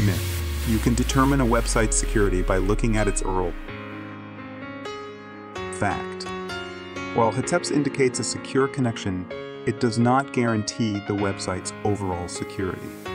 Myth. You can determine a website's security by looking at its URL. Fact. While HTTPS indicates a secure connection, it does not guarantee the website's overall security.